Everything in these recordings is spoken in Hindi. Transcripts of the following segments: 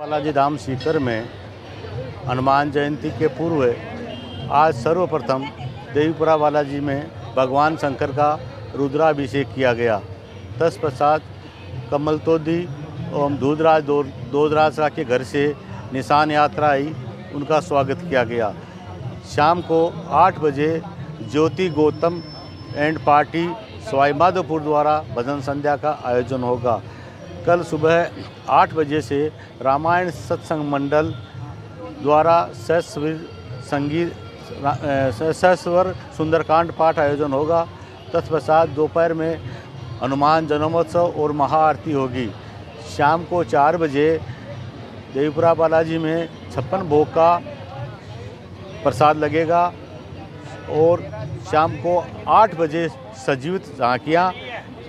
बालाजी धाम सीकर में हनुमान जयंती के पूर्व आज सर्वप्रथम देवीपुरा बालाजी में भगवान शंकर का रुद्राभिषेक किया गया। तत्पश्चात कमल तोदी एवं दूधराज दो दोधराज के घर से निशान यात्रा आई, उनका स्वागत किया गया। शाम को आठ बजे ज्योति गौतम एंड पार्टी सवाई माधोपुर द्वारा भजन संध्या का आयोजन होगा। कल सुबह आठ बजे से रामायण सत्संग मंडल द्वारा सहस्वर संगीत सहस्वर सुंदरकांड पाठ आयोजन होगा। तत्पश्चात दोपहर में हनुमान जन्मोत्सव और महाआरती होगी। शाम को चार बजे देवीपुरा बालाजी में छप्पन भोग का प्रसाद लगेगा और शाम को आठ बजे सजीवित झांकियाँ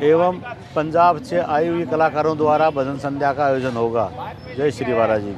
एवं पंजाब से आई हुई कलाकारों द्वारा भजन संध्या का आयोजन होगा। जय श्री बालाजी